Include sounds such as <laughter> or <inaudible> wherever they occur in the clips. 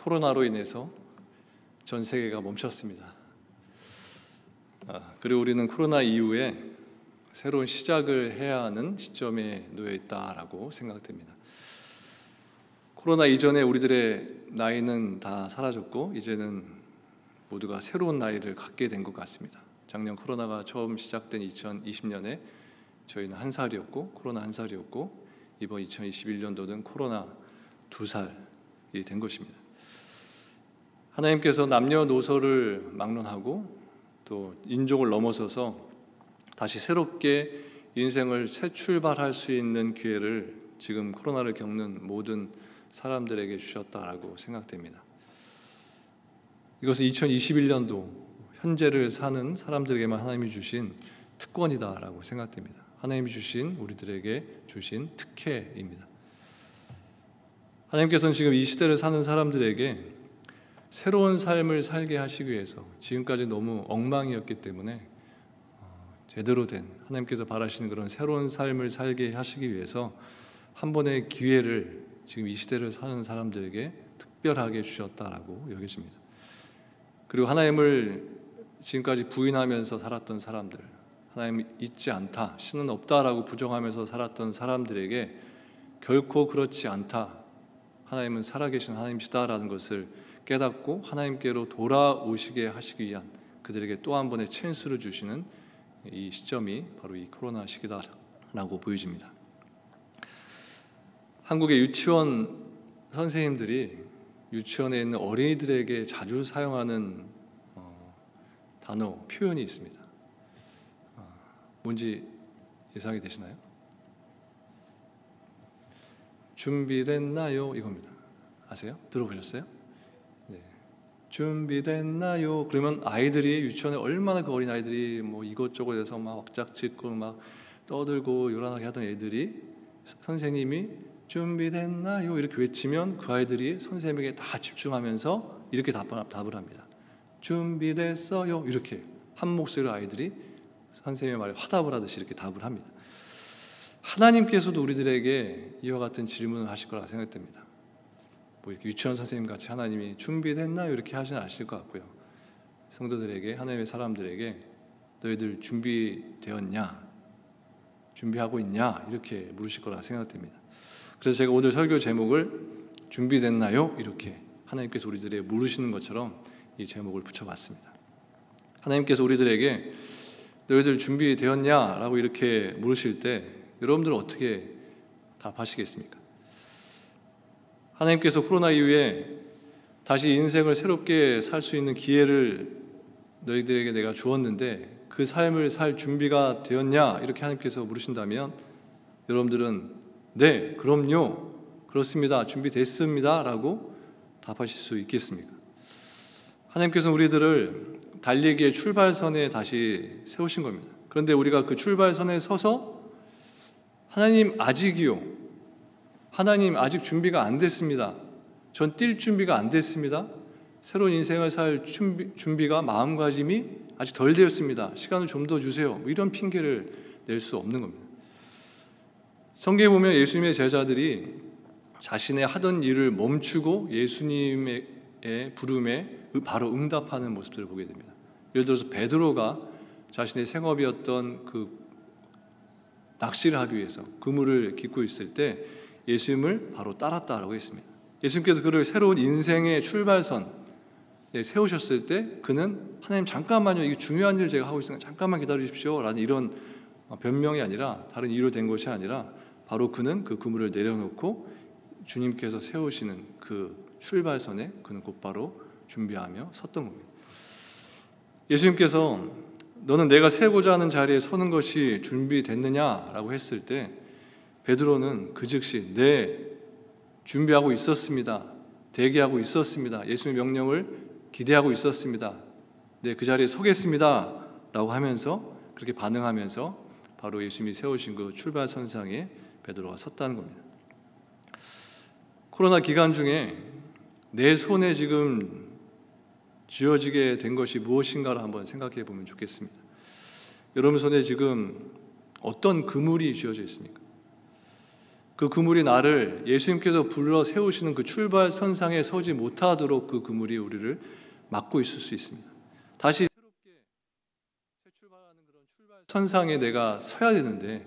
코로나로 인해서 전 세계가 멈췄습니다. 아, 그리고 우리는 코로나 이후에 새로운 시작을 해야 하는 시점에 놓여 있다라고 생각됩니다. 코로나 이전에 우리들의 나이는 다 사라졌고 이제는 모두가 새로운 나이를 갖게 된 것 같습니다. 작년 코로나가 처음 시작된 2020년에 저희는 한 살이었고 코로나 한 살이었고 이번 2021년도는 코로나 두 살이 된 것입니다. 하나님께서 남녀노소를 막론하고 또 인종을 넘어서서 다시 새롭게 인생을 새 출발할 수 있는 기회를 지금 코로나를 겪는 모든 사람들에게 주셨다라고 생각됩니다. 이것은 2021년도 현재를 사는 사람들에게만 하나님이 주신 특권이다라고 생각됩니다. 하나님이 주신 우리들에게 주신 특혜입니다. 하나님께서는 지금 이 시대를 사는 사람들에게 새로운 삶을 살게 하시기 위해서 지금까지 너무 엉망이었기 때문에 어, 제대로 된 하나님께서 바라시는 그런 새로운 삶을 살게 하시기 위해서 한 번의 기회를 지금 이 시대를 사는 사람들에게 특별하게 주셨다라고 여겨집니다. 그리고 하나님을 지금까지 부인하면서 살았던 사람들, 하나님 있지 않다, 신은 없다라고 부정하면서 살았던 사람들에게 결코 그렇지 않다. 하나님은 살아계신 하나님이시다라는 것을 깨닫고 하나님께로 돌아오시게 하시기 위한 그들에게 또 한 번의 찬스를 주시는 이 시점이 바로 이 코로나 시기다라고 보여집니다. 한국의 유치원 선생님들이 유치원에 있는 어린이들에게 자주 사용하는 단어, 표현이 있습니다. 아, 뭔지 예상이 되시나요? 준비됐나요? 이겁니다. 아세요? 들어보셨어요? 네. 준비됐나요? 그러면 아이들이 유치원에 얼마나 그 어린 아이들이 뭐 이것저것 해서 막 왁짝짓고 막 떠들고 요란하게 하던 애들이 선생님이 준비됐나요? 이렇게 외치면 그 아이들이 선생님에게 다 집중하면서 이렇게 답을 합니다. 준비됐어요. 이렇게 한 목소리로 아이들이 선생님의 말에 화답을 하듯이 이렇게 답을 합니다. 하나님께서도 우리들에게 이와 같은 질문을 하실 거라 생각됩니다. 뭐 이렇게 유치원 선생님 같이 하나님이 준비됐나요? 이렇게 하시는 아실 것 같고요. 성도들에게 하나님의 사람들에게 너희들 준비되었냐? 준비하고 있냐? 이렇게 물으실 거라 생각됩니다. 그래서 제가 오늘 설교 제목을 준비됐나요? 이렇게 하나님께서 우리들에게 물으시는 것처럼 이 제목을 붙여봤습니다. 하나님께서 우리들에게 너희들 준비되었냐 라고 이렇게 물으실 때 여러분들은 어떻게 답하시겠습니까? 하나님께서 코로나 이후에 다시 인생을 새롭게 살 수 있는 기회를 너희들에게 내가 주었는데 그 삶을 살 준비가 되었냐 이렇게 하나님께서 물으신다면 여러분들은 네 그럼요 그렇습니다 준비됐습니다라고 답하실 수 있겠습니까? 하나님께서 우리들을 달리기의 출발선에 다시 세우신 겁니다. 그런데 우리가 그 출발선에 서서 하나님 아직이요. 하나님 아직 준비가 안 됐습니다. 전 뛸 준비가 안 됐습니다. 새로운 인생을 살 준비, 가 마음가짐이 아직 덜 되었습니다. 시간을 좀 더 주세요. 뭐 이런 핑계를 낼 수 없는 겁니다. 성경에 보면 예수님의 제자들이 자신의 하던 일을 멈추고 예수님의 부름에 바로 응답하는 모습들을 보게 됩니다. 예를 들어서 베드로가 자신의 생업이었던 그 낚시를 하기 위해서 그물을 깃고 있을 때 예수님을 바로 따랐다라고 했습니다. 예수님께서 그를 새로운 인생의 출발선 세우셨을 때 그는 하나님 잠깐만요 이게 중요한 일을 제가 하고 있으니까 잠깐만 기다려 주십시오라는 이런 변명이 아니라 다른 이유로 된 것이 아니라 바로 그는 그 그물을 내려놓고 주님께서 세우시는 그 출발선에 그는 곧바로 준비하며 섰던 겁니다. 예수님께서 너는 내가 세고자 하는 자리에 서는 것이 준비됐느냐라고 했을 때 베드로는 그 즉시 네 준비하고 있었습니다. 대기하고 있었습니다. 예수님의 명령을 기대하고 있었습니다. 네, 그 자리에 서겠습니다. 라고 하면서 그렇게 반응하면서 바로 예수님이 세우신 그 출발 선상에 베드로가 섰다는 겁니다. 코로나 기간 중에 내 손에 지금 쥐어지게 된 것이 무엇인가를 한번 생각해 보면 좋겠습니다. 여러분 손에 지금 어떤 그물이 쥐어져 있습니까? 그 그물이 나를 예수님께서 불러 세우시는 그 출발 선상에 서지 못하도록 그 그물이 우리를 막고 있을 수 있습니다. 다시 새롭게 새 출발하는 그런 출발 선상에 내가 서야 되는데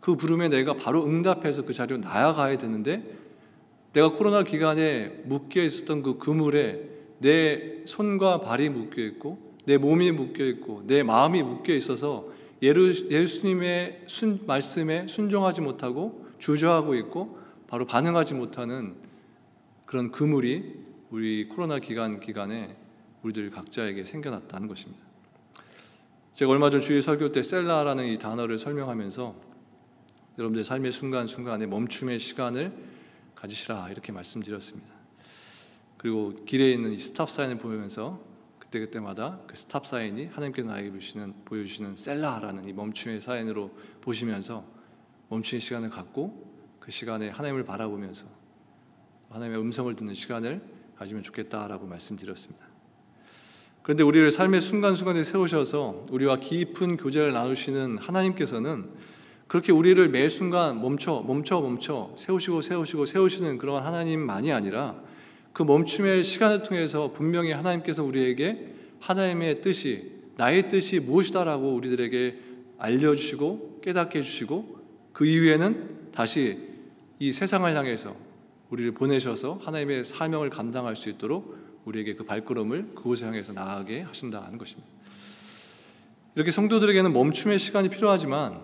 그 부름에 내가 바로 응답해서 그 자리로 나아가야 되는데 내가 코로나 기간에 묶여 있었던 그 그물에 내 손과 발이 묶여 있고 내 몸이 묶여 있고 내 마음이 묶여 있어서 예수님의 순, 말씀에 순종하지 못하고 주저하고 있고 바로 반응하지 못하는 그런 그물이 우리 코로나 기간 기간에 우리들 각자에게 생겨났다는 것입니다. 제가 얼마 전 주일 설교 때 셀라라는 이 단어를 설명하면서 여러분들 삶의 순간순간에 멈춤의 시간을 가지시라 이렇게 말씀드렸습니다. 그리고 길에 있는 이 스탑 사인을 보면서 그때 그때마다 그 스탑 사인이 하나님께서 나에게 보시는 보여주시는 셀라라는 이 멈춤의 사인으로 보시면서 멈춤의 시간을 갖고 그 시간에 하나님을 바라보면서 하나님의 음성을 듣는 시간을 가지면 좋겠다라고 말씀드렸습니다. 그런데 우리를 삶의 순간순간에 세우셔서 우리와 깊은 교제를 나누시는 하나님께서는 그렇게 우리를 매 순간 멈춰 멈춰 멈춰 세우시고 세우시고 세우시는 그런 하나님만이 아니라 그 멈춤의 시간을 통해서 분명히 하나님께서 우리에게 하나님의 뜻이 나의 뜻이 무엇이다라고 우리들에게 알려주시고 깨닫게 해주시고 그 이후에는 다시 이 세상을 향해서 우리를 보내셔서 하나님의 사명을 감당할 수 있도록 우리에게 그 발걸음을 그곳에 향해서 나아가게 하신다는 것입니다. 이렇게 성도들에게는 멈춤의 시간이 필요하지만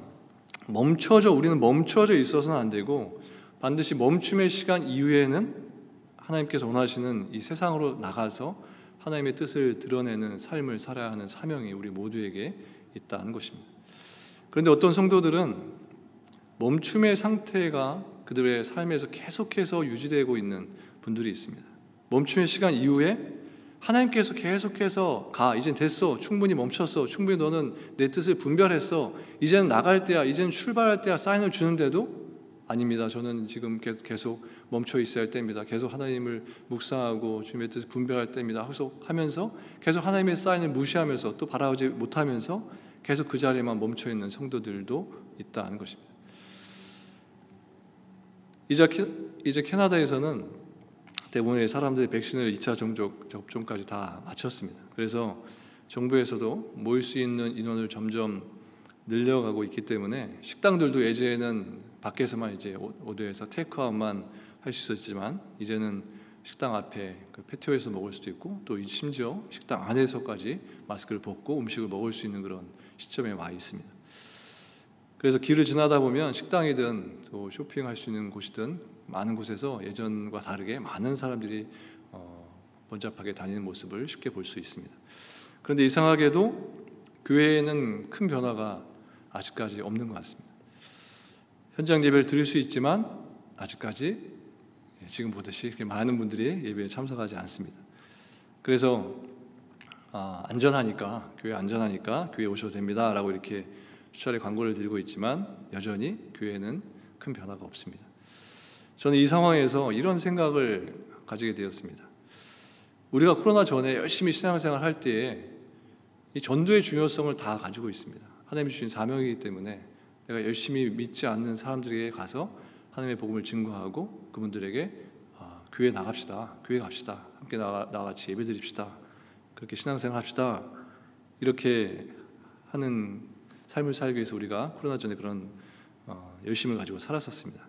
멈춰져 우리는 멈춰져 있어서는 안 되고 반드시 멈춤의 시간 이후에는 하나님께서 원하시는 이 세상으로 나가서 하나님의 뜻을 드러내는 삶을 살아야 하는 사명이 우리 모두에게 있다는 것입니다. 그런데 어떤 성도들은 멈춤의 상태가 그들의 삶에서 계속해서 유지되고 있는 분들이 있습니다. 멈춤의 시간 이후에 하나님께서 계속해서 가 이젠 됐어 충분히 멈췄어 충분히 너는 내 뜻을 분별했어 이제는 나갈 때야 이제는 출발할 때야 사인을 주는데도 아닙니다 저는 지금 계속 멈춰 있어야 할 때입니다. 계속 하나님을 묵상하고 주님의 뜻을 분별할 때입니다. 하면서 계속 하나님의 사인을 무시하면서 또 바라보지 못하면서 계속 그 자리에만 멈춰 있는 성도들도 있다는 것입니다. 이제, 이제 캐나다에서는 대부분의 사람들이 백신을 2차 종족 접종까지 다 마쳤습니다. 그래서 정부에서도 모일 수 있는 인원을 점점 늘려가고 있기 때문에 식당들도 예전에는 밖에서만 이제 오드에서 테이크아웃만 할 수 있었지만 이제는 식당 앞에 그 패티오에서 먹을 수도 있고 또 심지어 식당 안에서까지 마스크를 벗고 음식을 먹을 수 있는 그런 시점에 와 있습니다. 그래서 길을 지나다 보면 식당이든 또 쇼핑할 수 있는 곳이든 많은 곳에서 예전과 다르게 많은 사람들이 어, 번잡하게 다니는 모습을 쉽게 볼 수 있습니다. 그런데 이상하게도 교회에는 큰 변화가 아직까지 없는 것 같습니다. 현장 예배를 드릴 수 있지만 아직까지 예, 지금 보듯이 이렇게 많은 분들이 예배에 참석하지 않습니다. 그래서 아, 안전하니까 교회 안전하니까 교회 오셔도 됩니다라고 이렇게 수차례 광고를 드리고 있지만 여전히 교회는 큰 변화가 없습니다. 저는 이 상황에서 이런 생각을 가지게 되었습니다. 우리가 코로나 전에 열심히 신앙생활 할 때에 이 전도의 중요성을 다 가지고 있습니다. 하나님이 주신 사명이기 때문에 내가 열심히 믿지 않는 사람들에게 가서 하나님의 복음을 증거하고 그분들에게 아, 교회 나갑시다. 교회 갑시다. 함께 나, 나 같이 예배 드립시다. 그렇게 신앙생활 합시다. 이렇게 하는 삶을 살기 위해서 우리가 코로나 전에 그런 어, 열심을 가지고 살았었습니다.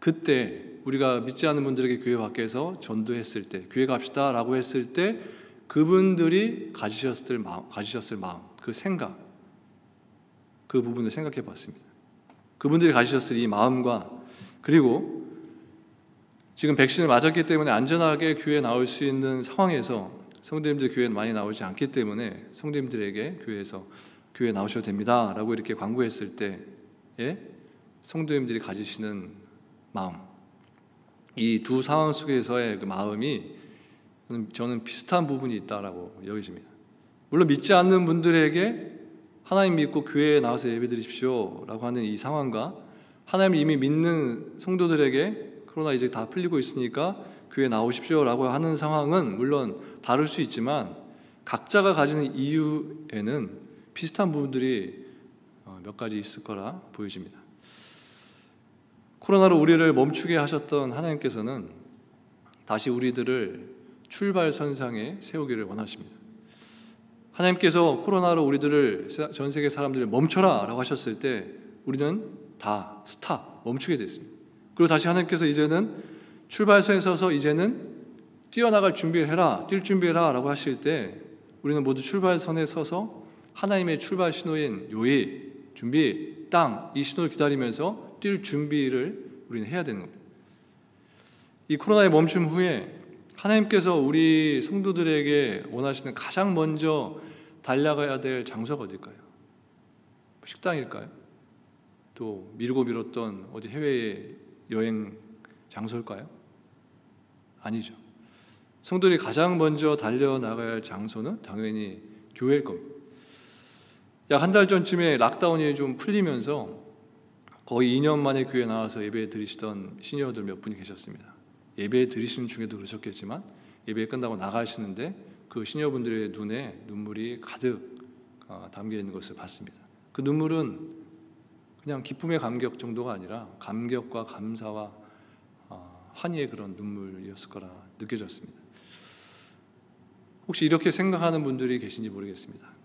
그때 우리가 믿지 않는 분들에게 교회 밖에서 전도했을 때, 교회 갑시다라고 했을 때 그분들이 가지셨을 마음, 가지셨을 마음, 그 생각, 그 부분을 생각해 봤습니다. 그분들이 가지셨을 이 마음과 그리고 지금 백신을 맞았기 때문에 안전하게 교회에 나올 수 있는 상황에서 성도님들 교회에 많이 나오지 않기 때문에 성도님들에게 교회에서 교회 나오셔도 됩니다라고 이렇게 광고했을 때에 성도님들이 가지시는 마음. 이 두 상황 속에서의 그 마음이 저는 비슷한 부분이 있다라고 여겨집니다. 물론 믿지 않는 분들에게 하나님 믿고 교회에 나와서 예배드리십시오라고 하는 이 상황과 하나님 이미 믿는 성도들에게 코로나 이제 다 풀리고 있으니까 교회 나오십시오라고 하는 상황은 물론 다를 수 있지만 각자가 가지는 이유에는 비슷한 부분들이 어, 몇 가지 있을 거라 보여집니다. 코로나로 우리를 멈추게 하셨던 하나님께서는 다시 우리들을 출발선상에 세우기를 원하십니다. 하나님께서 코로나로 우리들을 전 세계 사람들을 멈춰라 라고 하셨을 때 우리는 다 스탑, 멈추게 됐습니다. 그리고 다시 하나님께서 이제는 출발선에 서서 이제는 뛰어나갈 준비를 해라, 뛸 준비를 해라 라고 하실 때 우리는 모두 출발선에 서서 하나님의 출발 신호인 요일, 준비, 땅, 이 신호를 기다리면서 뛸 준비를 우리는 해야 되는 겁니다. 이 코로나의 멈춤 후에 하나님께서 우리 성도들에게 원하시는 가장 먼저 달려가야 될 장소가 어딜까요? 식당일까요? 또 미루고 미뤘던 어디 해외 여행 장소일까요? 아니죠. 성도들이 가장 먼저 달려나가야 할 장소는 당연히 교회일 겁니다. 약 한 달 전쯤에 락다운이 좀 풀리면서 거의 2년 만에 교회 나와서 예배 드리시던 시니어들 몇 분이 계셨습니다. 예배 드리시는 중에도 그러셨겠지만 예배 끝나고 나가시는데 그 시니어분들의 눈에 눈물이 가득 어, 담겨 있는 것을 봤습니다. 그 눈물은 그냥 기쁨의 감격 정도가 아니라 감격과 감사와 어, 환희의 그런 눈물이었을 거라 느껴졌습니다. 혹시 이렇게 생각하는 분들이 계신지 모르겠습니다.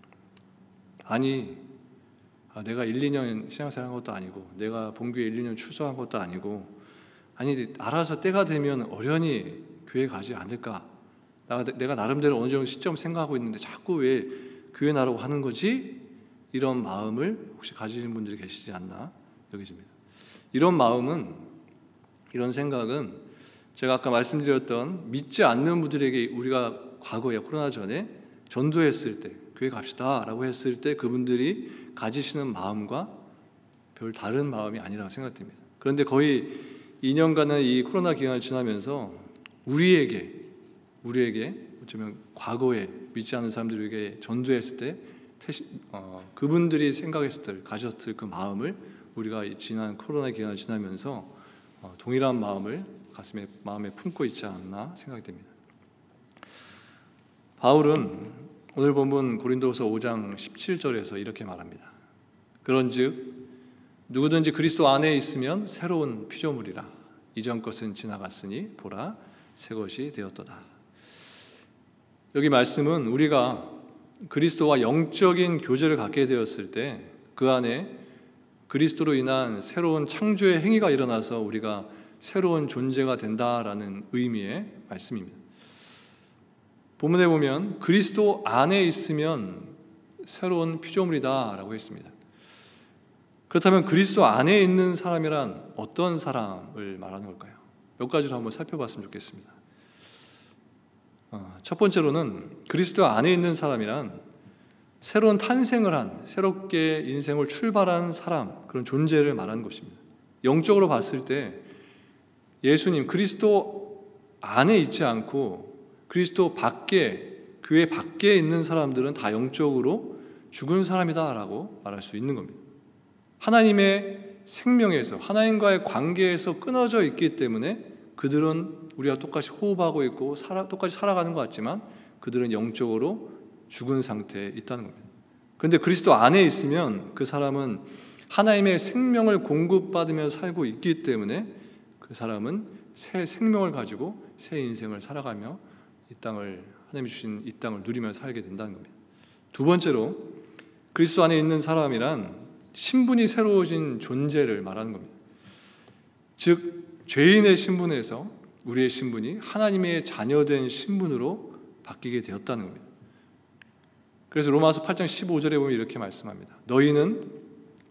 아니, 아, 내가 1, 2년 신앙생활 한 것도 아니고, 내가 본교에 1, 2년 출석한 것도 아니고, 아니, 알아서 때가 되면 어련히 교회 가지 않을까? 내가 나름대로 어느 정도 시점 생각하고 있는데 자꾸 왜 교회 나라고 하는 거지? 이런 마음을 혹시 가지신 분들이 계시지 않나 여기집니다. 이런 마음은, 이런 생각은 제가 아까 말씀드렸던 믿지 않는 분들에게 우리가 과거에 코로나 전에 전도했을 때 교회 갑시다 라고 했을 때 그분들이 가지시는 마음과 별 다른 마음이 아니라고 생각됩니다. 그런데 거의 2년간의 이 코로나 기간을 지나면서 우리에게 우리에게 어쩌면 과거에 믿지 않는 사람들에게 전도했을 때 어, 그분들이 생각했을 때 가졌을 그 마음을 우리가 지난 코로나 기간을 지나면서 어, 동일한 마음을 가슴에 마음에 품고 있지 않나 생각이 됩니다. 바울은 오늘 본문 고린도서 5장 17절에서 이렇게 말합니다. 그런즉 누구든지 그리스도 안에 있으면 새로운 피조물이라 이전 것은 지나갔으니 보라 새 것이 되었도다. 여기 말씀은 우리가 그리스도와 영적인 교제를 갖게 되었을 때 그 안에 그리스도로 인한 새로운 창조의 행위가 일어나서 우리가 새로운 존재가 된다라는 의미의 말씀입니다. 본문에 보면 그리스도 안에 있으면 새로운 피조물이다라고 했습니다. 그렇다면 그리스도 안에 있는 사람이란 어떤 사람을 말하는 걸까요? 몇 가지로 한번 살펴봤으면 좋겠습니다. 어, 첫 번째로는 그리스도 안에 있는 사람이란 새로운 탄생을 한, 새롭게 인생을 출발한 사람, 그런 존재를 말하는 것입니다. 영적으로 봤을 때 예수님, 그리스도 안에 있지 않고 그리스도 밖에 교회 밖에 있는 사람들은 다 영적으로 죽은 사람이다라고 말할 수 있는 겁니다. 하나님의 생명에서 하나님과의 관계에서 끊어져 있기 때문에 그들은 우리가 똑같이 호흡하고 있고 살아, 똑같이 살아가는 것 같지만 그들은 영적으로 죽은 상태에 있다는 겁니다. 그런데 그리스도 안에 있으면 그 사람은 하나님의 생명을 공급받으며 살고 있기 때문에 그 사람은 새 생명을 가지고 새 인생을 살아가며 이 땅을 하나님이 주신 이 땅을 누리며 살게 된다는 겁니다. 두 번째로 그리스도 안에 있는 사람이란 신분이 새로워진 존재를 말하는 겁니다. 즉 죄인의 신분에서 우리의 신분이 하나님의 자녀된 신분으로 바뀌게 되었다는 겁니다. 그래서 로마서 8장 15절에 보면 이렇게 말씀합니다. 너희는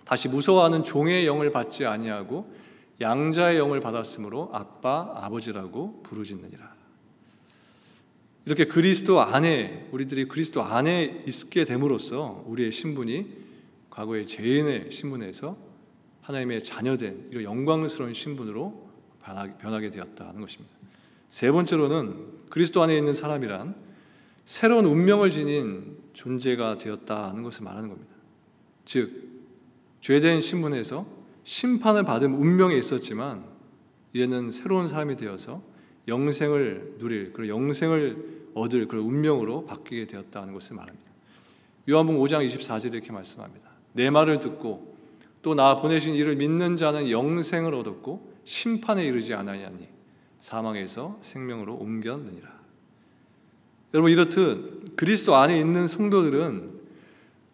다시 무서워하는 종의 영을 받지 아니하고 양자의 영을 받았으므로 아빠 아버지라고 부르짖느니라. 이렇게 그리스도 안에 우리들이 그리스도 안에 있게 됨으로써 우리의 신분이 과거의 죄인의 신분에서 하나님의 자녀된 이런 영광스러운 신분으로 변하게 되었다는 것입니다. 세 번째로는 그리스도 안에 있는 사람이란 새로운 운명을 지닌 존재가 되었다는 것을 말하는 겁니다. 즉 죄된 신분에서 심판을 받은 운명에 있었지만 이제는 새로운 사람이 되어서 영생을 누릴 그런 영생을 얻을 그런 운명으로 바뀌게 되었다는 것을 말합니다. 요한복음 5장 24절에 이렇게 말씀합니다. 내 말을 듣고 또 나 보내신 이를 믿는 자는 영생을 얻었고 심판에 이르지 않았냐니 사망에서 생명으로 옮겼느니라. 여러분 이렇듯 그리스도 안에 있는 성도들은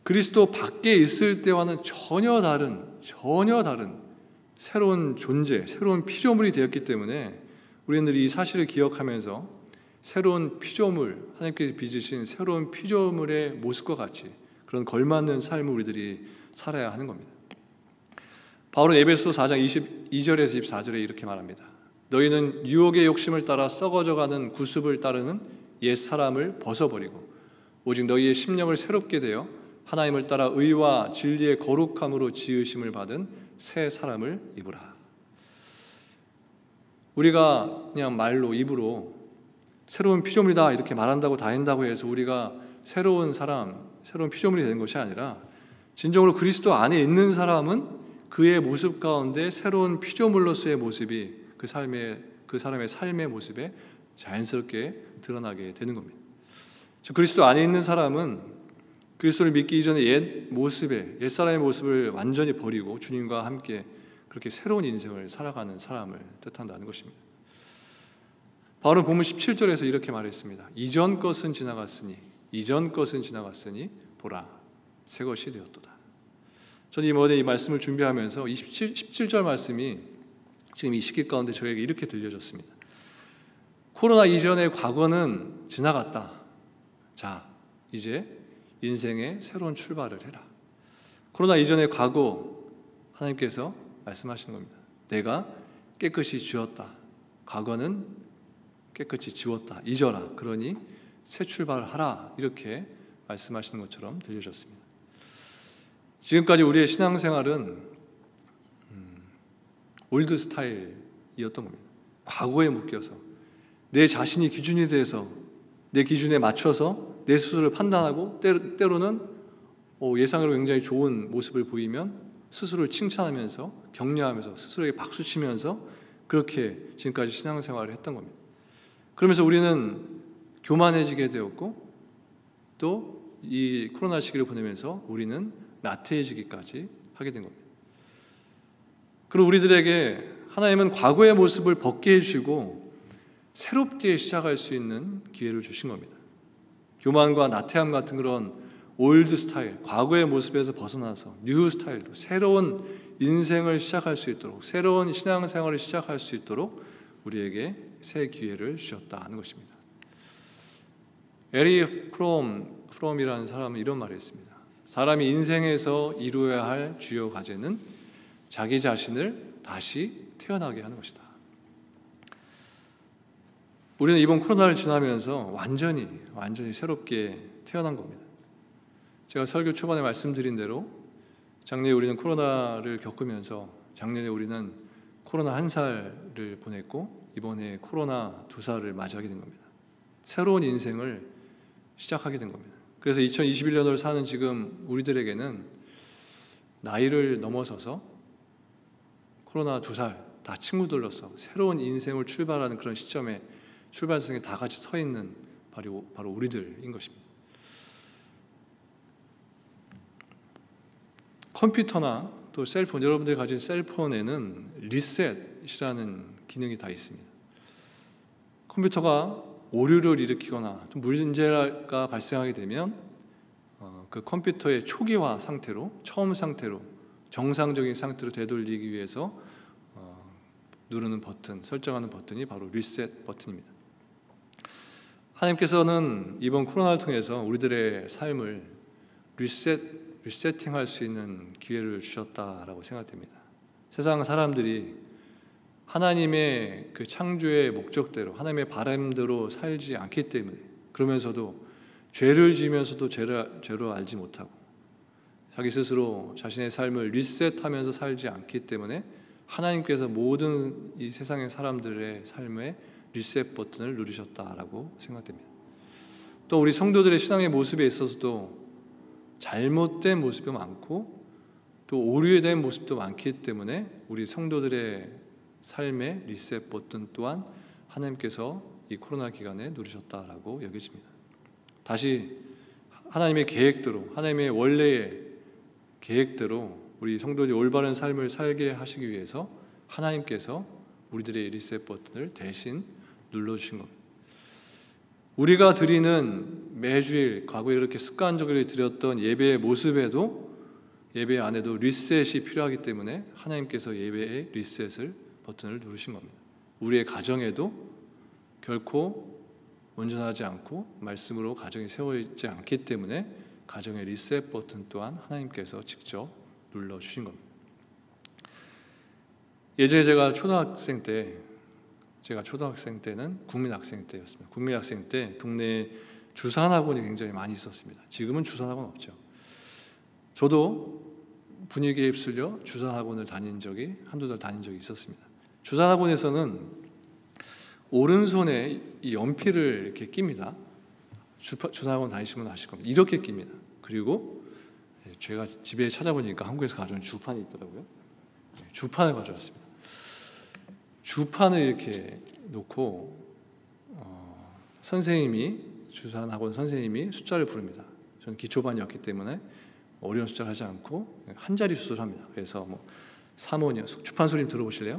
그리스도 밖에 있을 때와는 전혀 다른 전혀 다른 새로운 존재, 새로운 피조물이 되었기 때문에 우리는 이 사실을 기억하면서 새로운 피조물, 하나님께서 빚으신 새로운 피조물의 모습과 같이 그런 걸맞는 삶을 우리들이 살아야 하는 겁니다. 바울은 에베소 4장 22절에서 24절에 이렇게 말합니다. 너희는 유혹의 욕심을 따라 썩어져가는 구습을 따르는 옛 사람을 벗어버리고 오직 너희의 심령을 새롭게 되어 하나님을 따라 의와 진리의 거룩함으로 지으심을 받은 새 사람을 입으라. 우리가 그냥 말로 입으로 새로운 피조물이다 이렇게 말한다고 다 한다고 해서 우리가 새로운 사람, 새로운 피조물이 되는 것이 아니라 진정으로 그리스도 안에 있는 사람은 그의 모습 가운데 새로운 피조물로서의 모습이 그 삶의 그 사람의 삶의 모습에 자연스럽게 드러나게 되는 겁니다. 그리스도 안에 있는 사람은 그리스도를 믿기 이전의 옛 모습에 옛 사람의 모습을 완전히 버리고 주님과 함께 그렇게 새로운 인생을 살아가는 사람을 뜻한다는 것입니다. 바울은 본문 17절에서 이렇게 말했습니다. 이전 것은 지나갔으니 이전 것은 지나갔으니 보라 새 것이 되었도다. 저는 이번에 이 말씀을 준비하면서 27, 17절 말씀이 지금 이 시기 가운데 저에게 이렇게 들려졌습니다. 코로나 이전의 과거는 지나갔다. 자, 이제 인생의 새로운 출발을 해라. 코로나 이전의 과거 하나님께서 말씀하시는 겁니다. 내가 깨끗이 지웠다. 과거는 깨끗이 지웠다. 잊어라. 그러니 새 출발을 하라. 이렇게 말씀하시는 것처럼 들려졌습니다. 지금까지 우리의 신앙생활은 음, old style이었던 겁니다. 과거에 묶여서 내 자신이 기준이 돼서 내 기준에 맞춰서 내 스스로를 판단하고 때로, 는 어, 예상으로 굉장히 좋은 모습을 보이면 스스로를 칭찬하면서 격려하면서 스스로에게 박수치면서 그렇게 지금까지 신앙생활을 했던 겁니다. 그러면서 우리는 교만해지게 되었고 또 이 코로나 시기를 보내면서 우리는 나태해지기까지 하게 된 겁니다. 그리고 우리들에게 하나님은 과거의 모습을 벗게 해주시고 새롭게 시작할 수 있는 기회를 주신 겁니다. 교만과 나태함 같은 그런 old style, 과거의 모습에서 벗어나서 new style로 새로운 인생을 시작할 수 있도록 새로운 신앙생활을 시작할 수 있도록 우리에게 새 기회를 주셨다 하는 것입니다. 에리 프롬 프롬이라는 사람은 이런 말을 했습니다. 사람이 인생에서 이루어야 할 주요 과제는 자기 자신을 다시 태어나게 하는 것이다. 우리는 이번 코로나를 지나면서 완전히 완전히 새롭게 태어난 겁니다. 제가 설교 초반에 말씀드린 대로 작년에 우리는 코로나를 겪으면서 작년에 우리는 코로나 한 살을 보냈고 이번에 코로나 두 살을 맞이하게 된 겁니다. 새로운 인생을 시작하게 된 겁니다. 그래서 2021년을 사는 지금 우리들에게는 나이를 넘어서서 코로나 두 살 다 친구들로서 새로운 인생을 출발하는 그런 시점에 출발선에 다 같이 서 있는 바로, 바로 우리들인 것입니다. 컴퓨터나 또 셀폰, 여러분들이 가진 셀폰에는 리셋이라는 기능이 다 있습니다. 컴퓨터가 오류를 일으키거나 문제가 발생하게 되면 어, 그 컴퓨터의 초기화 상태로 처음 상태로 정상적인 상태로 되돌리기 위해서 어, 누르는 버튼, 설정하는 버튼이 바로 리셋 버튼입니다. 하나님께서는 이번 코로나를 통해서 우리들의 삶을 리셋 리세팅할 수 있는 기회를 주셨다라고 생각됩니다. 세상 사람들이 하나님의 그 창조의 목적대로 하나님의 바람대로 살지 않기 때문에 그러면서도 죄를 지면서도 죄를 죄로 알지 못하고 자기 스스로 자신의 삶을 리셋하면서 살지 않기 때문에 하나님께서 모든 이 세상의 사람들의 삶에 리셋 버튼을 누르셨다라고 생각됩니다. 또 우리 성도들의 신앙의 모습에 있어서도 잘못된 모습이 많고 또 오류된 모습도 많기 때문에 우리 성도들의 삶의 리셋 버튼 또한 하나님께서 이 코로나 기간에 누르셨다라고 여겨집니다. 다시 하나님의 계획대로 하나님의 원래의 계획대로 우리 성도들이 올바른 삶을 살게 하시기 위해서 하나님께서 우리들의 리셋 버튼을 대신 눌러주신 겁니다. 우리가 드리는 매주일 과거에 이렇게 습관적으로 드렸던 예배의 모습에도 예배 안에도 리셋이 필요하기 때문에 하나님께서 예배의 리셋을 버튼을 누르신 겁니다. 우리의 가정에도 결코 온전하지 않고 말씀으로 가정이 세워있지 않기 때문에 가정의 리셋 버튼 또한 하나님께서 직접 눌러 주신 겁니다. 예전에 제가 초등학생 때 제가 초등학생 때는 국민학생 때였습니다. 국민학생 때 동네에 주산학원이 굉장히 많이 있었습니다. 지금은 주산학원 없죠. 저도 분위기에 휩쓸려 주산학원을 다닌 적이 한두 달 다닌 적이 있었습니다. 주산학원에서는 오른손에 이 연필을 이렇게 낍니다. 주산학원 다니시면 아실 겁니다. 이렇게 낍니다. 그리고 제가 집에 찾아보니까 한국에서 가져온 주판이 있더라고요. 주판을 가져왔습니다. 주판을 이렇게 놓고 어, 선생님이 주산 학원 선생님이 숫자를 부릅니다. 저는 기초반이었기 때문에 어려운 숫자를 하지 않고 한 자리 수를 합니다. 그래서 뭐 3원이요. 주판 소리 들어보실래요?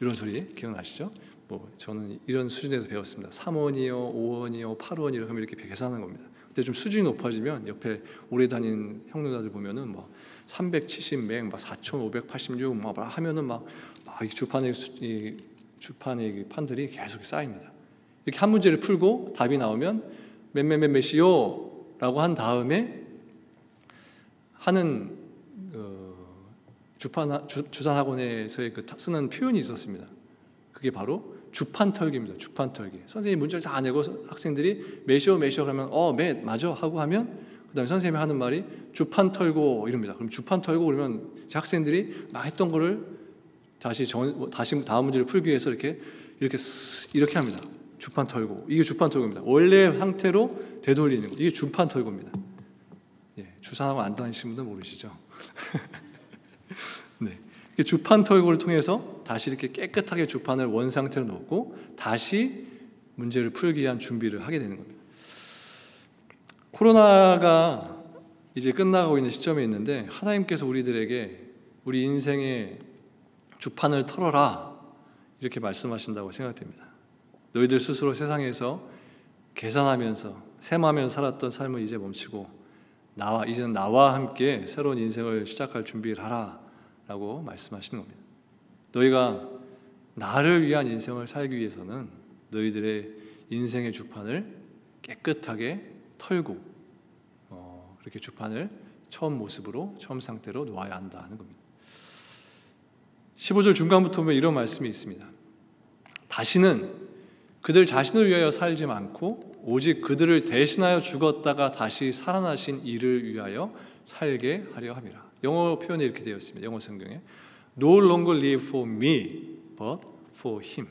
이런 소리 기억나시죠? 뭐 저는 이런 수준에서 배웠습니다. 3원이요, 5원이요, 8원이요 하면 이렇게 계산하는 겁니다. 그때 좀 수준이 높아지면 옆에 오래 다닌 형제들 보면은 뭐 370맹, 막 4,586, 막 하면은 막, 막이 주판의 이 주판의 판들이 계속 쌓입니다. 이렇게 한 문제를 풀고 답이 나오면 몇몇몇 몇이요라고 한 다음에 하는 어, 주판 주, 주산학원에서의 그 쓰는 표현이 있었습니다. 그게 바로 주판 털기입니다. 주판 털기. 선생님 문제를 다 내고 학생들이 몇이요 몇이요 그러면 어몇 맞아 하고 하면 그 다음에 선생님이 하는 말이 주판 털고 이럽니다. 그럼 주판 털고 그러면 학생들이 나 했던 거를 다시 전, 다시 다음 문제를 풀기 위해서 이렇게 이렇게 이렇게 합니다. 주판 털고 이게 주판 털고입니다. 원래 상태로 되돌리는 거 이게 주판 털고입니다. 예, 주산하고 안 다니신 분들 모르시죠? <laughs> 네, 주판 털고를 통해서 다시 이렇게 깨끗하게 주판을 원 상태로 놓고 다시 문제를 풀기 위한 준비를 하게 되는 겁니다. 코로나가 이제 끝나가고 있는 시점에 있는데 하나님께서 우리들에게 우리 인생의 주판을 털어라 이렇게 말씀하신다고 생각됩니다. 너희들 스스로 세상에서 계산하면서 셈하며 살았던 삶을 이제 멈추고 나와 이제는 나와 함께 새로운 인생을 시작할 준비를 하라라고 말씀하시는 겁니다. 너희가 나를 위한 인생을 살기 위해서는 너희들의 인생의 주판을 깨끗하게 털고 어, 그렇게 주판을 처음 모습으로 처음 상태로 놓아야 한다는 겁니다. 15절 중간부터 보면 이런 말씀이 있습니다. 다시는 그들 자신을 위하여 살지 않고 오직 그들을 대신하여 죽었다가 다시 살아나신 이를 위하여 살게 하려 함이라. 영어 표현이 이렇게 되어 있습니다. 영어 성경에 No longer live for me, but for him.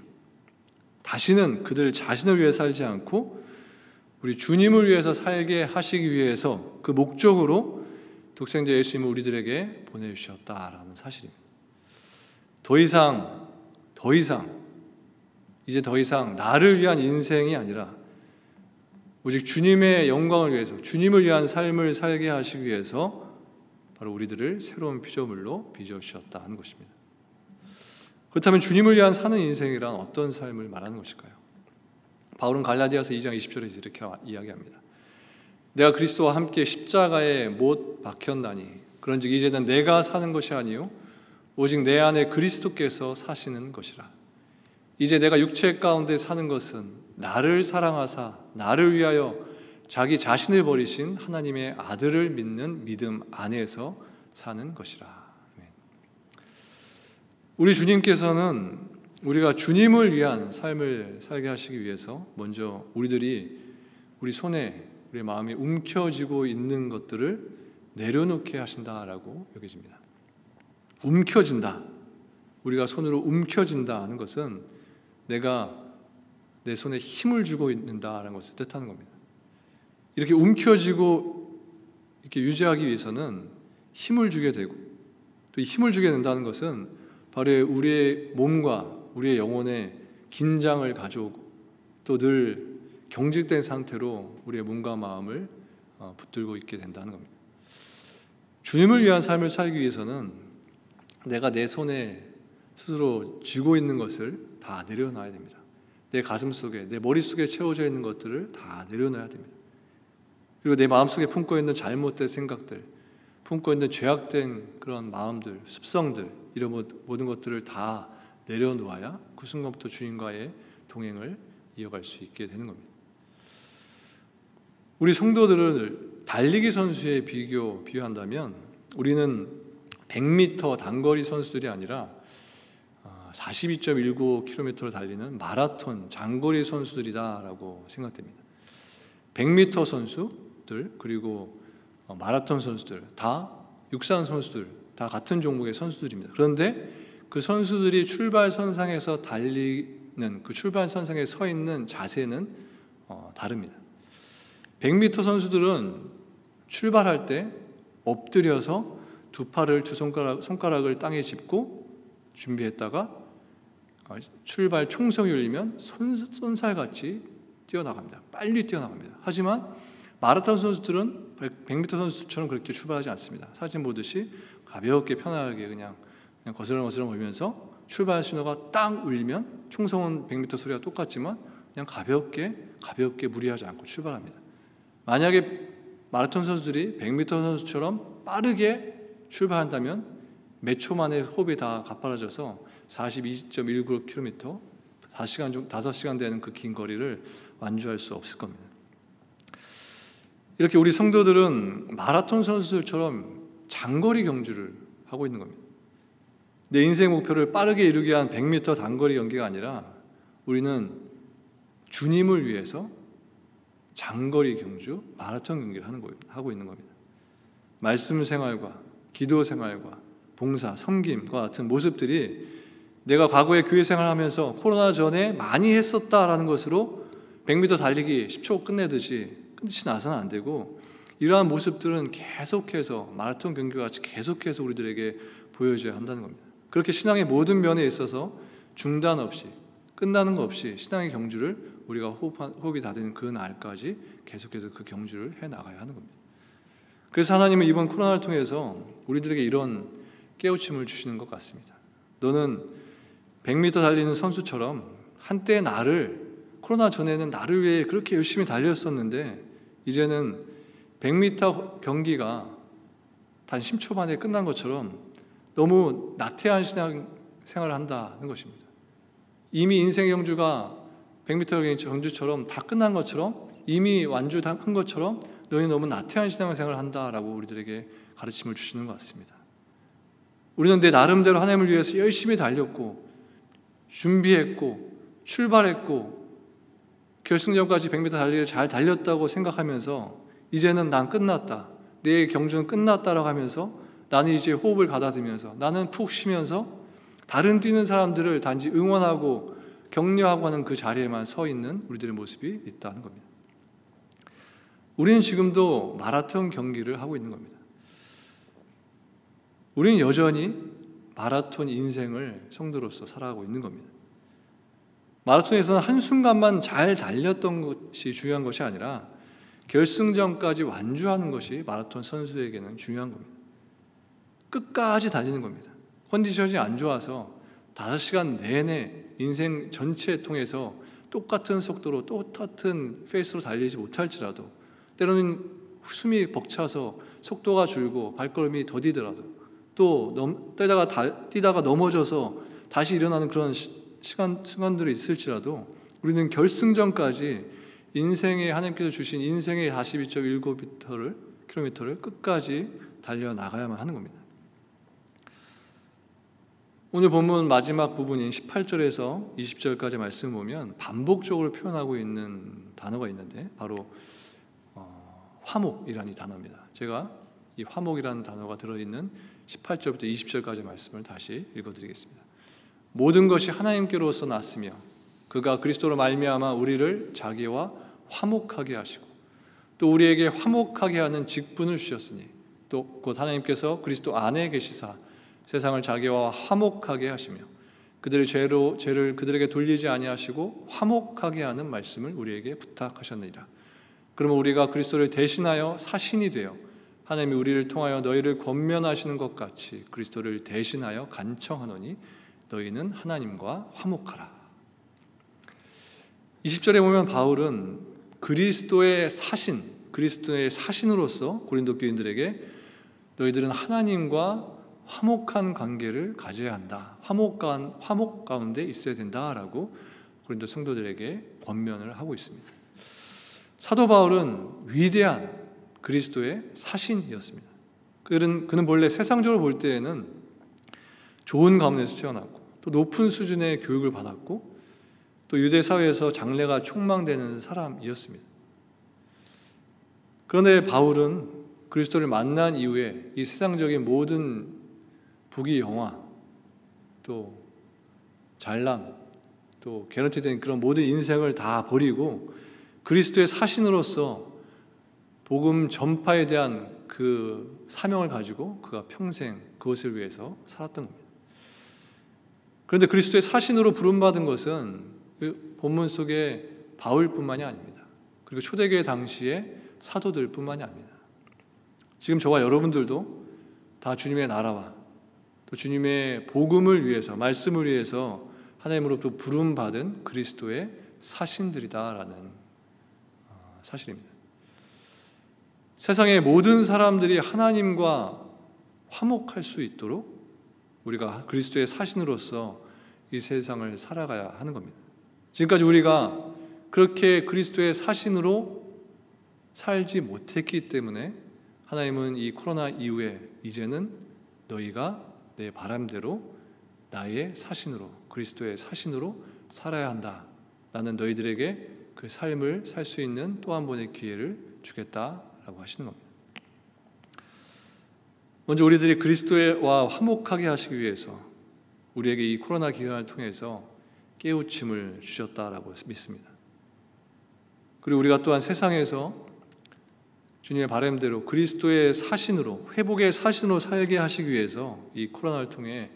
다시는 그들 자신을 위해 살지 않고 우리 주님을 위해서 살게 하시기 위해서 그 목적으로 독생자 예수님을 우리들에게 보내주셨다라는 사실입니다. 더 이상, 더 이상, 이제 더 이상 나를 위한 인생이 아니라 오직 주님의 영광을 위해서, 주님을 위한 삶을 살게 하시기 위해서 바로 우리들을 새로운 피조물로 빚어주셨다 하는 것입니다. 그렇다면 주님을 위한 사는 인생이란 어떤 삶을 말하는 것일까요? 바울은 갈라디아서 2장 20절에서 이렇게 이야기합니다. 내가 그리스도와 함께 십자가에 못 박혔나니 그런즉 이제는 내가 사는 것이 아니요 오직 내 안에 그리스도께서 사시는 것이라. 이제 내가 육체 가운데 사는 것은 나를 사랑하사 나를 위하여 자기 자신을 버리신 하나님의 아들을 믿는 믿음 안에서 사는 것이라. 우리 주님께서는 우리가 주님을 위한 삶을 살게 하시기 위해서 먼저 우리들이 우리 손에 우리 마음이 움켜쥐고 있는 것들을 내려놓게 하신다라고 여겨집니다. 움켜진다. 우리가 손으로 움켜진다 하는 것은 내가 내 손에 힘을 주고 있는다라는 것을 뜻하는 겁니다. 이렇게 움켜쥐고 이렇게 유지하기 위해서는 힘을 주게 되고 또 힘을 주게 된다는 것은 바로 우리의 몸과 우리의 영혼에 긴장을 가져오고 또 늘 경직된 상태로 우리의 몸과 마음을 어, 붙들고 있게 된다는 겁니다. 주님을 위한 삶을 살기 위해서는 내가 내 손에 스스로 쥐고 있는 것을 다 내려놔야 됩니다. 내 가슴 속에, 내 머릿속에 채워져 있는 것들을 다 내려놔야 됩니다. 그리고 내 마음속에 품고 있는 잘못된 생각들, 품고 있는 죄악된 그런 마음들, 습성들, 이런 모든 것들을 다 내려놓아야 그 순간부터 주님과의 동행을 이어갈 수 있게 되는 겁니다. 우리 성도들을 달리기 선수에 비교, 비교한다면 우리는 100m 단거리 선수들이 아니라 42.19km를 달리는 마라톤 장거리 선수들이다라고 생각됩니다. 100m 선수들 그리고 어, 마라톤 선수들 다 육상 선수들 다 같은 종목의 선수들입니다. 그런데 그 선수들이 출발 선상에서 달리는 그 출발 선상에 서 있는 자세는 어, 다릅니다. 100m 선수들은 출발할 때 엎드려서 두 팔을 두 손가락 손가락을 땅에 짚고 준비했다가 어, 출발 총성이 울리면 손살같이 뛰어나갑니다. 빨리 뛰어나갑니다. 하지만 마라톤 선수들은 100m 선수처럼 그렇게 출발하지 않습니다. 사진 보듯이 가볍게 편하게 그냥 거스름거스름 보면서 출발 신호가 딱 울리면 총성은 100m 소리가 똑같지만 그냥 가볍게 가볍게 무리하지 않고 출발합니다. 만약에 마라톤 선수들이 100m 선수처럼 빠르게 출발한다면 몇 초 만에 호흡이 다 가빠라져서 42.19km 5시간 정 5시간 되는 그 긴 거리를 완주할 수 없을 겁니다. 이렇게 우리 성도들은 마라톤 선수들처럼 장거리 경주를 하고 있는 겁니다. 내 인생 목표를 빠르게 이루기 위한 100m 단거리 경기가 아니라 우리는 주님을 위해서 장거리 경주, 마라톤 경기를 하는 거, 하고 있는 겁니다. 말씀 생활과 기도 생활과 봉사, 섬김과 같은 모습들이 내가 과거에 교회 생활하면서 코로나 전에 많이 했었다라는 것으로 100m 달리기 10초 끝내듯이 끝이 나서는 안 되고 이러한 모습들은 계속해서 마라톤 경기 같이 계속해서 우리들에게 보여줘야 한다는 겁니다. 그렇게 신앙의 모든 면에 있어서 중단 없이 끝나는 것 없이 신앙의 경주를 우리가 호흡, 이다 되는 그 날까지 계속해서 그 경주를 해 나가야 하는 겁니다. 그래서 하나님은 이번 코로나를 통해서 우리들에게 이런 깨우침을 주시는 것 같습니다. 너는 100m 달리는 선수처럼 한때 나를 코로나 전에는 나를 위해 그렇게 열심히 달렸었는데 이제는 100m 경기가 단 10초 만에 끝난 것처럼 너무 나태한 신앙 생활을 한다는 것입니다. 이미 인생 경주가 100m 경주처럼 다 끝난 것처럼 이미 완주한 것처럼 너희 너무 나태한 신앙 생활을 한다라고 우리들에게 가르침을 주시는 것 같습니다. 우리는 내 나름대로 하나님을 위해서 열심히 달렸고 준비했고 출발했고 결승전까지 100m 달리기를 잘 달렸다고 생각하면서 이제는 난 끝났다. 내 경주는 끝났다라고 하면서 나는 이제 호흡을 가다듬면서 나는 푹 쉬면서 다른 뛰는 사람들을 단지 응원하고 격려하고 하는 그 자리에만 서 있는 우리들의 모습이 있다는 겁니다. 우리는 지금도 마라톤 경기를 하고 있는 겁니다. 우리는 여전히 마라톤 인생을 성도로서 살아가고 있는 겁니다. 마라톤에서는 한순간만 잘 달렸던 것이 중요한 것이 아니라 결승전까지 완주하는 것이 마라톤 선수에게는 중요한 겁니다. 끝까지 달리는 겁니다. 컨디션이 안 좋아서 5시간 내내 인생 전체 통해서 똑같은 속도로 똑같은 페이스로 달리지 못할지라도 때로는 숨이 벅차서 속도가 줄고 발걸음이 더디더라도 또 넘, 뛰다가, 다, 뛰다가 넘어져서 다시 일어나는 그런 시 간, 순간들이 있을지라도 우리는 결승전까지 인생의 하나님께서 주신 인생의 42.19km를 킬로미터를 끝까지 달려 나가야만 하는 겁니다. 오늘 본문 마지막 부분인 18절에서 20절까지 말씀 보면 반복적으로 표현하고 있는 단어가 있는데 바로 어, 화목이라는 단어입니다. 제가 이 화목이라는 단어가 들어있는 18절부터 20절까지 말씀을 다시 읽어드리겠습니다. 모든 것이 하나님께로서 났으며 그가 그리스도로 말미암아 우리를 자기와 화목하게 하시고 또 우리에게 화목하게 하는 직분을 주셨으니 또 곧 하나님께서 그리스도 안에 계시사 세상을 자기와 화목하게 하시며 그들의 죄로 죄를 그들에게 돌리지 아니하시고 화목하게 하는 말씀을 우리에게 부탁하셨느니라. 그러면 우리가 그리스도를 대신하여 사신이 되어 하나님이 우리를 통하여 너희를 권면하시는 것 같이 그리스도를 대신하여 간청하노니 너희는 하나님과 화목하라. 20절에 보면 바울은 그리스도의 사신, 그리스도의 사신으로서 고린도 교인들에게 너희들은 하나님과 화목한 관계를 가져야 한다. 화목, 가, 화목 가운데 있어야 된다라고 고린도 성도들에게 권면을 하고 있습니다. 사도 바울은 위대한 그리스도의 사신이었습니다. 그는, 그는 본래 세상적으로 볼 때에는 좋은 가문에서 태어났고 또 높은 수준의 교육을 받았고 또 유대 사회에서 장래가 촉망되는 사람이었습니다. 그런데 바울은 그리스도를 만난 이후에 이 세상적인 모든 부귀 영화 또 잘남 또 개런티된 그런 모든 인생을 다 버리고 그리스도의 사신으로서 복음 전파에 대한 그 사명을 가지고 그가 평생 그것을 위해서 살았던 겁니다. 그런데 그리스도의 사신으로 부름받은 것은 그 본문 속에 바울뿐만이 아닙니다. 그리고 초대교회 당시에 사도들뿐만이 아닙니다. 지금 저와 여러분들도 다 주님의 나라와 또 주님의 복음을 위해서 말씀을 위해서 하나님으로부터 부름 받은 그리스도의 사신들이다라는 어, 사실입니다. 세상의 모든 사람들이 하나님과 화목할 수 있도록 우리가 그리스도의 사신으로서 이 세상을 살아가야 하는 겁니다. 지금까지 우리가 그렇게 그리스도의 사신으로 살지 못했기 때문에 하나님은 이 코로나 이후에 이제는 너희가 내 바람대로 나의 사신으로 그리스도의 사신으로 살아야 한다. 나는 너희들에게 그 삶을 살 수 있는 또 한 번의 기회를 주겠다라고 하시는 겁니다. 먼저 우리들이 그리스도와 화목하게 하시기 위해서 우리에게 이 코로나 기간을 통해서 깨우침을 주셨다라고 믿습니다. 그리고 우리가 또한 세상에서 주님의 바람대로 그리스도의 사신으로 회복의 사신으로 살게 하시기 위해서 이 코로나를 통해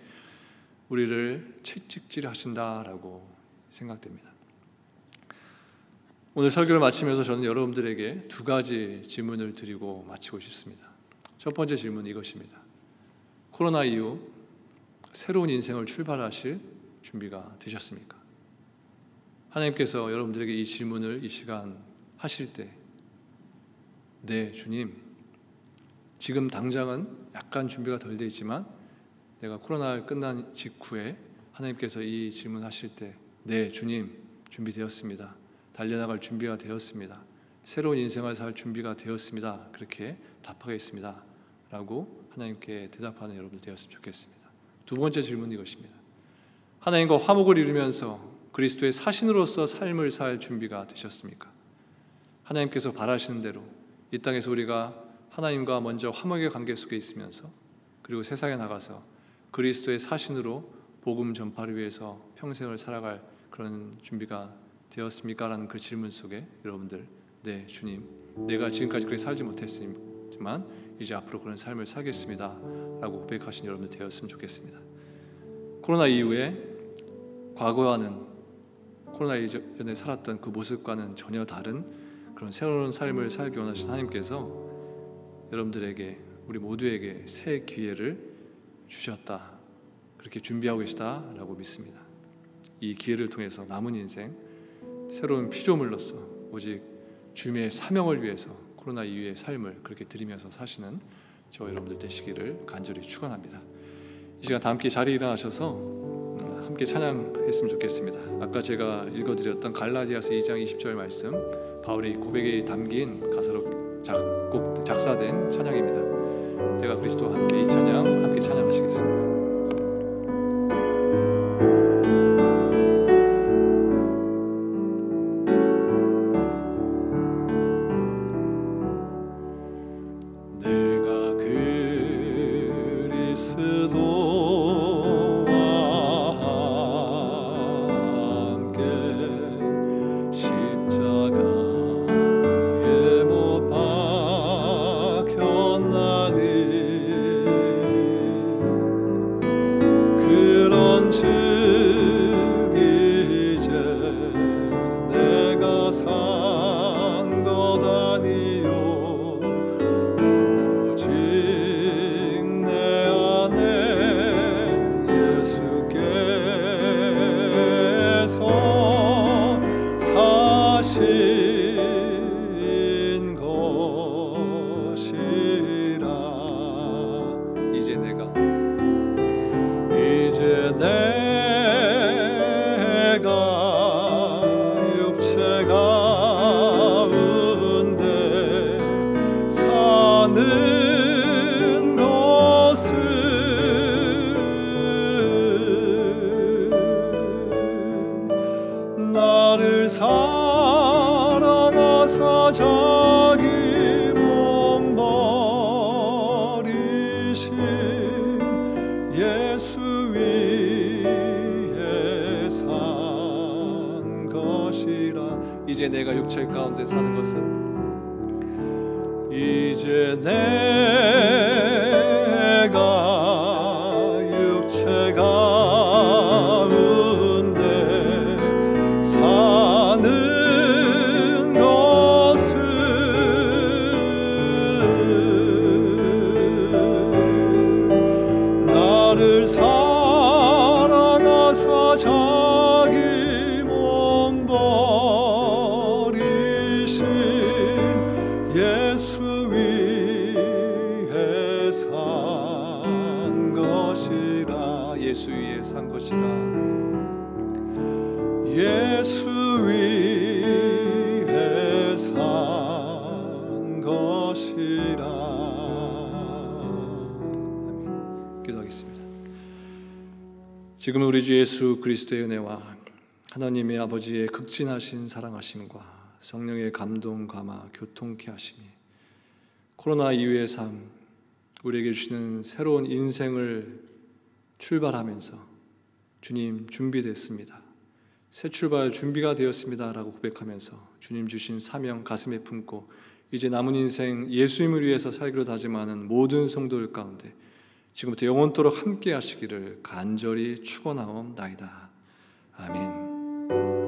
우리를 채찍질 하신다라고 생각됩니다. 오늘 설교를 마치면서 저는 여러분들에게 두 가지 질문을 드리고 마치고 싶습니다. 첫 번째 질문 이것입니다. 코로나 이후 새로운 인생을 출발하실 준비가 되셨습니까? 하나님께서 여러분들에게 이 질문을 이 시간 하실 때, 네, 주님, 지금 당장은 약간 준비가 덜 돼 있지만 내가 코로나 끝난 직후에 하나님께서 이 질문하실 때, 네, 주님, 준비되었습니다. 달려나갈 준비가 되었습니다. 새로운 인생을 살 준비가 되었습니다. 그렇게 답하겠습니다. 라고 하나님께 대답하는 여러분들 되었으면 좋겠습니다. 두 번째 질문은 이것입니다. 하나님과 화목을 이루면서 그리스도의 사신으로서 삶을 살 준비가 되셨습니까? 하나님께서 바라시는 대로 이 땅에서 우리가 하나님과 먼저 화목의 관계 속에 있으면서 그리고 세상에 나가서 그리스도의 사신으로 복음 전파를 위해서 평생을 살아갈 그런 준비가 되었습니까? 라는 그 질문 속에 여러분들 네 주님 내가 지금까지 그렇게 살지 못했지만 이제 앞으로 그런 삶을 살겠습니다. 라고 고백하신 여러분들 되었으면 좋겠습니다. 코로나 이후에 과거와는 코로나 이전에 살았던 그 모습과는 전혀 다른 그런 새로운 삶을 살기 원하신 하나님께서 여러분들에게 우리 모두에게 새 기회를 주셨다. 그렇게 준비하고 계시다라고 믿습니다. 이 기회를 통해서 남은 인생 새로운 피조물로서 오직 주님의 사명을 위해서 코로나 이후의 삶을 그렇게 드리면서 사시는 저 여러분들 되시기를 간절히 축원합니다. 이 시간 다 함께 자리에 일어나셔서 음, 함께 찬양했으면 좋겠습니다. 아까 제가 읽어드렸던 갈라디아서 2장 20절 말씀 바울의 고백에 담긴 가사로 작곡 작사된 찬양입니다. 내가 그리스도와 함께 이 찬양 함께 찬양하시겠습니다. 지금 우리 주 예수 그리스도의 은혜와 하나님의 아버지의 극진하신 사랑하심과 성령의 감동, 감화, 교통케 하심이 코로나 이후의 삶, 우리에게 주시는 새로운 인생을 출발하면서 주님 준비됐습니다. 새 출발 준비가 되었습니다라고 고백하면서 주님 주신 사명 가슴에 품고 이제 남은 인생 예수님을 위해서 살기로 다짐하는 모든 성도들 가운데 지금부터 영원토록 함께 하시기를 간절히 축원하옵나이다. 아멘.